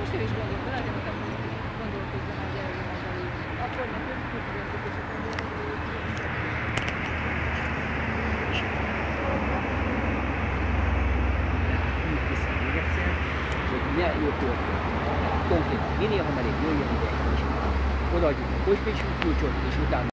Most ő is gondolta, lehet, hogy gondolkozzon a gyerekemben, akkor nekünk tudjuk, és akkor ne jöttől konkrétan minél hamarabb jöjjön ide, odaadjuk a kocsmés kulcsot, és utána